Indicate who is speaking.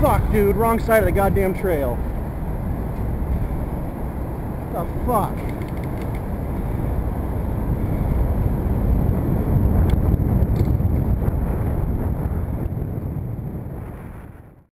Speaker 1: Fuck, dude. Wrong side of the goddamn trail. What the fuck?